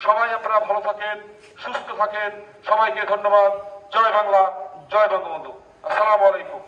সবাই আপনারা ভালো থাকেন সুস্থ থাকেন। সবাইকে ধন্যবাদ। জয় বাংলা জয় বঙ্গবন্ধু। আসসালামু আলাইকুম।